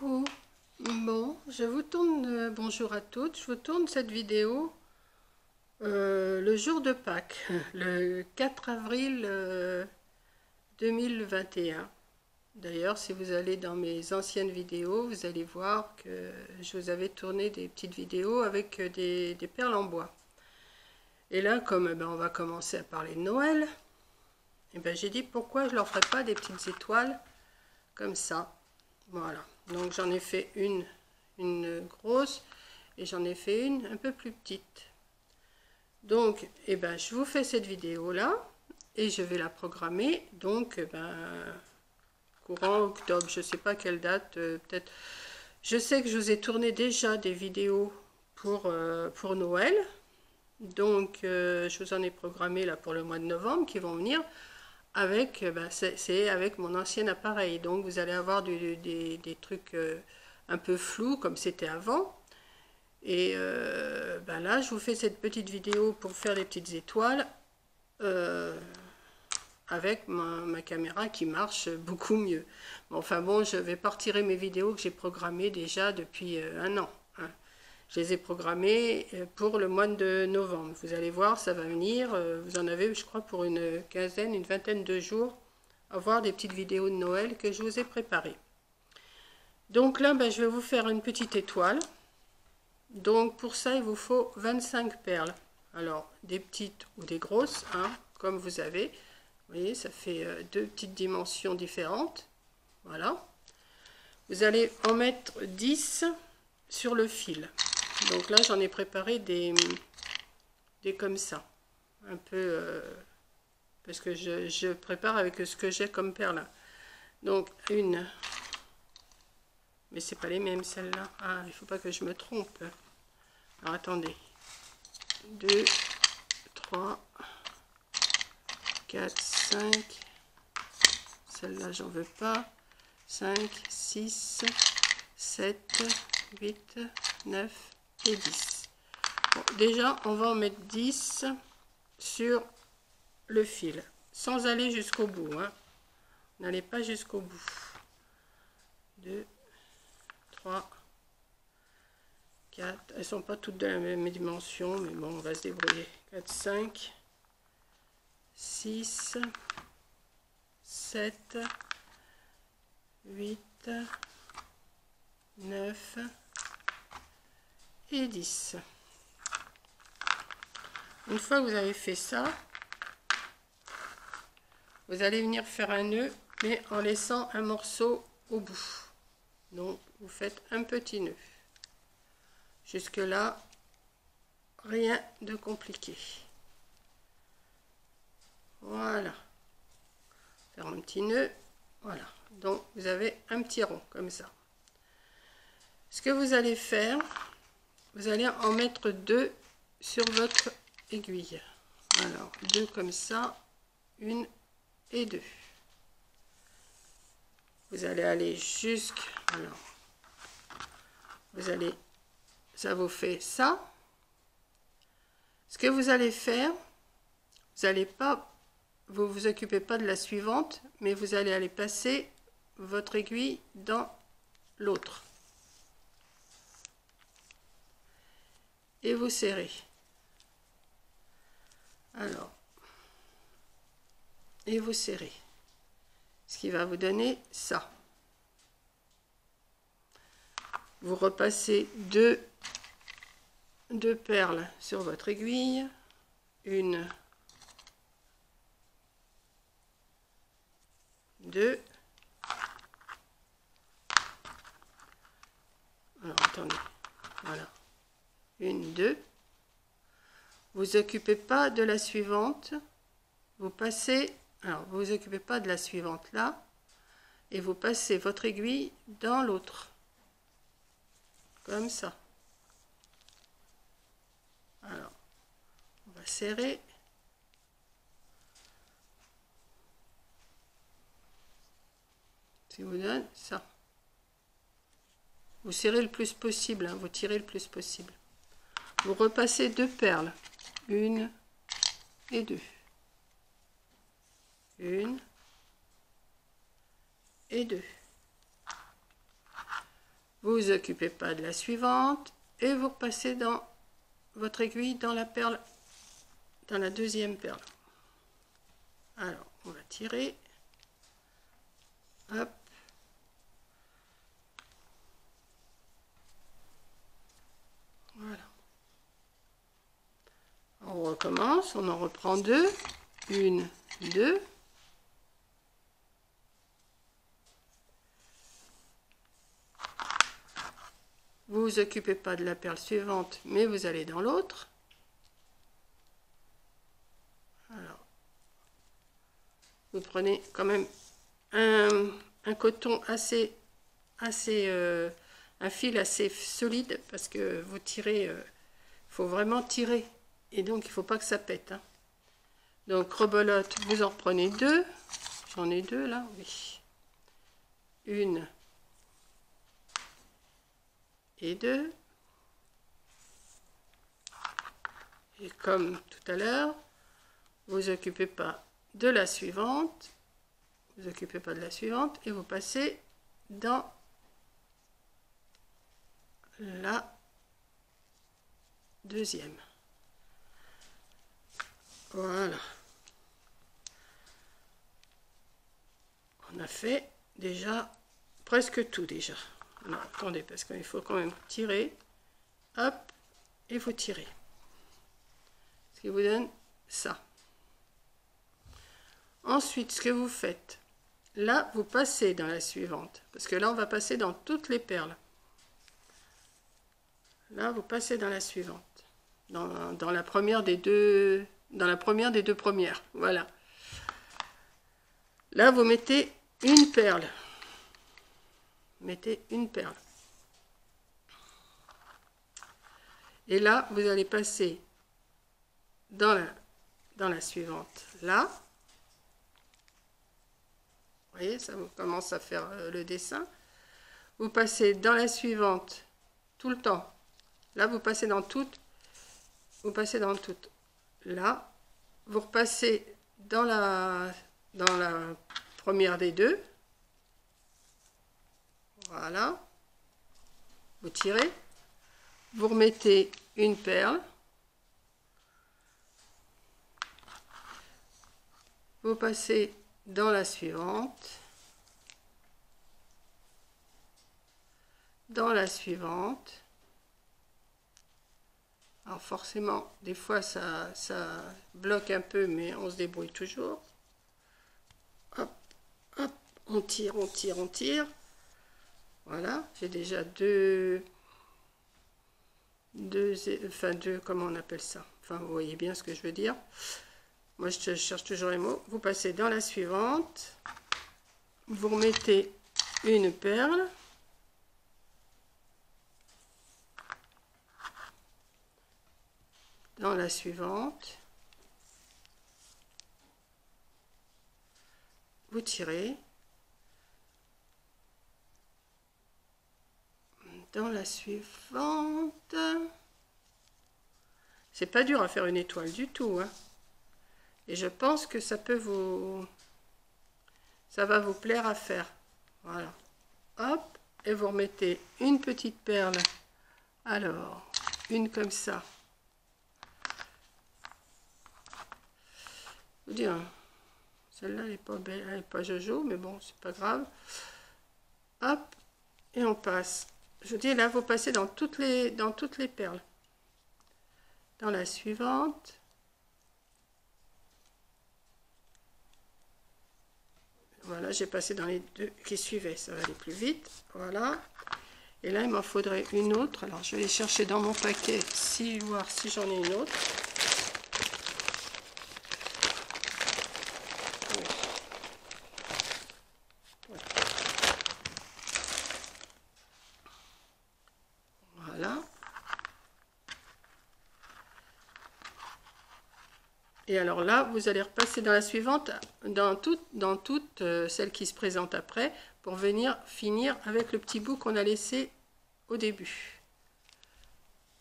Bon, je vous tourne, euh, bonjour à toutes, je vous tourne cette vidéo euh, le jour de Pâques, le 4 avril 2021. Euh, D'ailleurs, si vous allez dans mes anciennes vidéos, vous allez voir que je vous avais tourné des petites vidéos avec des, perles en bois. Et là, comme eh ben, on va commencer à parler de Noël, eh ben, j'ai dit pourquoi je leur ferai pas des petites étoiles comme ça. Voilà. Donc j'en ai fait une, une grosse et j'en ai fait une un peu plus petite. Donc, eh ben, je vous fais cette vidéo là et je vais la programmer. Donc, eh ben, courant octobre, je sais pas quelle date, euh, peut-être. Je sais que je vous ai tourné déjà des vidéos pour, euh, pour Noël. Donc, euh, je vous en ai programmé là pour le mois de novembre qui vont venir avec, euh, bah, c'est avec mon ancien appareil. Donc vous allez avoir des, trucs euh, un peu flous comme c'était avant. Et bah, là, je vous fais cette petite vidéo pour faire des petites étoiles avec ma, caméra qui marche beaucoup mieux. enfin bon, je vais pas retirer mes vidéos que j'ai programmées déjà depuis un an. Je les ai programmés euh, pour le mois de novembre. Vous allez voir, ça va venir. Euh, vous en avez, je crois, pour une quinzaine, une vingtaine de jours, à voir des petites vidéos de Noël que je vous ai préparées. Donc là, ben, je vais vous faire une petite étoile. Donc pour ça, il vous faut 25 perles. Alors, des petites ou des grosses, hein, comme vous avez. Vous voyez, ça fait euh, deux petites dimensions différentes. Voilà. Vous allez en mettre 10 sur le fil. Donc là, j'en ai préparé des, comme ça. Un peu... Euh, parce que je, prépare avec ce que j'ai comme perle. Donc, une. Mais c'est pas les mêmes, celles-là. Ah, il faut pas que je me trompe. Alors, attendez. Deux, trois, quatre, cinq. Celle-là, j'en veux pas. 5, 6, 7, 8, 9, 10. déjà, on va en mettre 10 sur le fil, sans aller jusqu'au bout. Hein. N'allez pas jusqu'au bout. 2, 3, 4. Elles sont pas toutes de la même dimension, mais bon, on va se débrouiller. 4, 5, 6, 7, 8, 9, 10. Une fois que vous avez fait ça, vous allez venir faire un nœud, mais en laissant un morceau au bout. Donc, vous faites un petit nœud. Jusque là, rien de compliqué. Voilà. Faire un petit nœud. Voilà. Donc, vous avez un petit rond, comme ça. Ce que vous allez faire, vous allez en mettre deux sur votre aiguille. Alors, deux comme ça, une et deux. Vous allez aller jusqu'à... Alors, vous allez... Ça vous fait ça. Ce que vous allez faire, vous allez pas... Vous vous occupez pas de la suivante, mais vous allez aller passer votre aiguille dans l'autre. Et vous serrez. Alors, et vous serrez. Ce qui va vous donner ça. Vous repassez deux, deux perles sur votre aiguille. Une, deux. Vous occupez pas de la suivante. Vous passez, alors vous occupez pas de la suivante là. Et vous passez votre aiguille dans l'autre. Comme ça. Alors, on va serrer. Ça vous donne? Ça. Vous serrez le plus possible, hein, vous tirez le plus possible vous repassez deux perles, une et deux, une et deux. vous vous occupez pas de la suivante et vous repassez dans votre aiguille dans la perle, dans la deuxième perle. Alors, on va tirer. Hop. Voilà. On recommence, on en reprend deux. Une, deux. Vous vous occupez pas de la perle suivante, mais vous allez dans l'autre. Vous prenez quand même un, coton assez, assez euh, un fil assez solide parce que vous tirez, euh, faut vraiment tirer et donc il faut pas que ça pète. Hein. Donc rebolote, vous en prenez deux. J'en ai deux là, oui. Une et deux. Et comme tout à l'heure, vous occupez pas de la suivante, vous occupez pas de la suivante et vous passez dans la deuxième. Voilà. On a fait déjà presque tout déjà. Attendez, parce qu'il faut quand même tirer. Hop, et vous tirez. Ce qui vous donne ça. Ensuite, ce que vous faites, là, vous passez dans la suivante. Parce que là, on va passer dans toutes les perles. Là, vous passez dans la suivante. Dans la première des deux dans la première des deux premières. Voilà. Là, vous mettez une perle. Mettez une perle. Et là, vous allez passer dans la, suivante. Là. Vous voyez, ça commence à faire euh, le dessin. Vous passez dans la suivante tout le temps. Là, vous passez dans toutes. Vous passez dans toutes là, vous repassez dans la, première des deux. Voilà. Vous tirez. Vous remettez une perle. Vous passez dans la suivante. Dans la suivante. Alors forcément, des fois ça, bloque un peu, mais on se débrouille toujours. Hop, hop, on tire, on tire, on tire. Voilà, j'ai déjà deux, deux, enfin deux, comment on appelle ça? Enfin, vous voyez bien ce que je veux dire. Moi, je cherche toujours les mots. Vous passez dans la suivante. Vous remettez une perle. Dans la suivante. Vous tirez. Dans la suivante. C'est pas dur à faire une étoile du tout. Hein. Et je pense que ça peut vous... Ça va vous plaire à faire. Voilà. Hop. Et vous remettez une petite perle. Alors, une comme ça. Vous dire, celle-là, elle n'est pas belle, elle n'est pas jojo, mais bon, c'est pas grave. Hop, et on passe. Je vous dis, là, vous passez dans toutes les, dans toutes les perles. Dans la suivante. Voilà, j'ai passé dans les deux qui suivaient, ça va aller plus vite. Voilà. Et là, il m'en faudrait une autre. Alors, je vais chercher dans mon paquet, si, voir si j'en ai une autre. Et alors là, vous allez repasser dans la suivante, dans toutes dans toute, euh, celles qui se présentent après, pour venir finir avec le petit bout qu'on a laissé au début.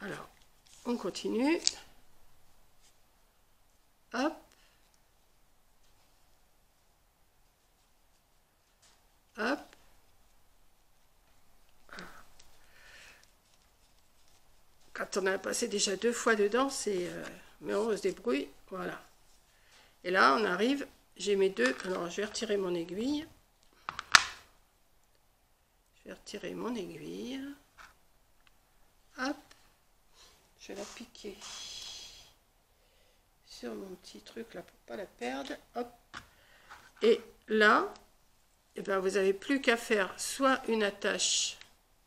Alors, on continue. Hop. Hop. quand on a passé déjà deux fois dedans, c'est... Euh, mais on se débrouille, voilà. Et là, on arrive, j'ai mes deux... Alors, je vais retirer mon aiguille. Je vais retirer mon aiguille. Hop. Je vais la piquer sur mon petit truc là pour pas la perdre. Hop. Et là, et eh ben, vous n'avez plus qu'à faire soit une attache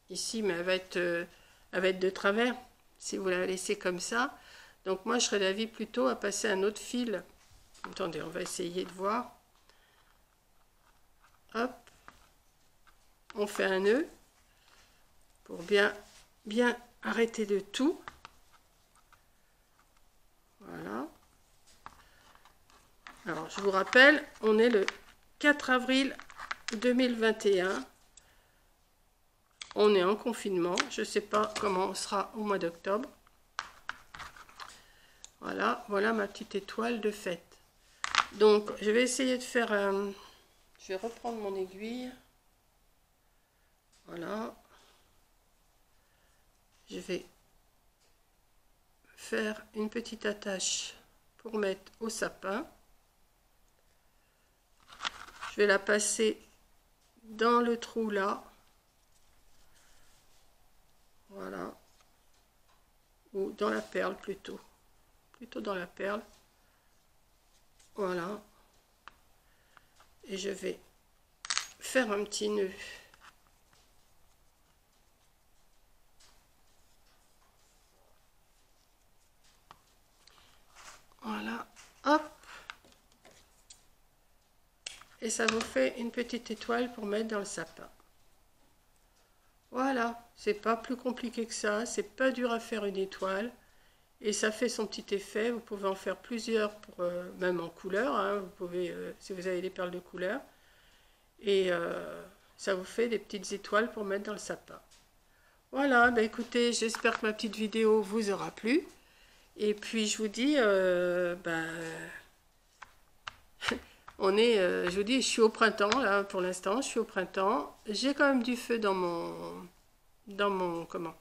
ici, mais elle va être, euh, elle va être de travers si vous la laissez comme ça. Donc moi, je serais d'avis plutôt à passer un autre fil. Attendez, on va essayer de voir. Hop. On fait un nœud pour bien, bien arrêter de tout. Voilà. Alors, je vous rappelle, on est le 4 avril 2021. On est en confinement. Je ne sais pas comment on sera au mois d'octobre. Voilà, voilà ma petite étoile de fête. Donc, je vais essayer de faire un... Je vais reprendre mon aiguille. Voilà. Je vais faire une petite attache pour mettre au sapin. Je vais la passer dans le trou là. Voilà. Ou dans la perle plutôt. Plutôt dans la perle. Voilà. Et je vais faire un petit nœud. Voilà. Hop. Et ça vous fait une petite étoile pour mettre dans le sapin. Voilà, c'est pas plus compliqué que ça, c'est pas dur à faire une étoile. Et ça fait son petit effet, vous pouvez en faire plusieurs, pour, euh, même en couleur, hein. vous pouvez, euh, si vous avez des perles de couleur. Et euh, ça vous fait des petites étoiles pour mettre dans le sapin. Voilà, ben écoutez, j'espère que ma petite vidéo vous aura plu. Et puis je vous dis, ben, On est, je vous dis, je suis au printemps là pour l'instant, je suis au printemps. J'ai quand même du feu dans mon, dans mon, comment,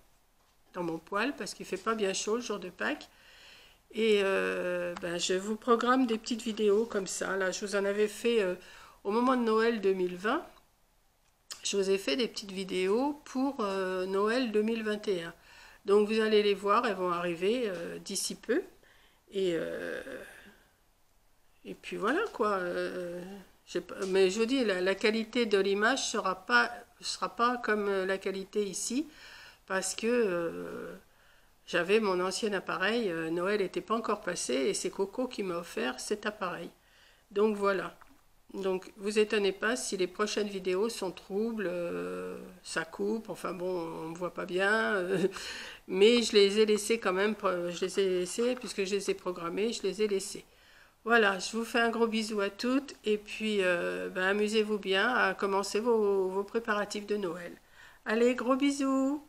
dans mon poêle parce qu'il fait pas bien chaud le jour de Pâques. Et euh, ben, je vous programme des petites vidéos comme ça. Là, je vous en avais fait euh, au moment de Noël 2020. Je vous ai fait des petites vidéos pour Noël 2021. Donc vous allez les voir, elles vont arriver d'ici peu. Et et puis voilà quoi. Euh, mais je vous dis, la, qualité de l'image sera pas sera pas comme euh, la qualité ici parce que euh, j'avais mon ancien appareil. Noël n'était pas encore passé et c'est Coco qui m'a offert cet appareil. Donc voilà. Donc vous étonnez pas si les prochaines vidéos sont troubles, ça coupe, enfin bon, on ne voit pas bien, mais je les ai laissés quand même, je les ai laissés, puisque je les ai programmés, je les ai laissés. Voilà, je vous fais un gros bisou à toutes et puis euh, ben, amusez-vous bien à commencer vos préparatifs de Noël. Allez, gros bisous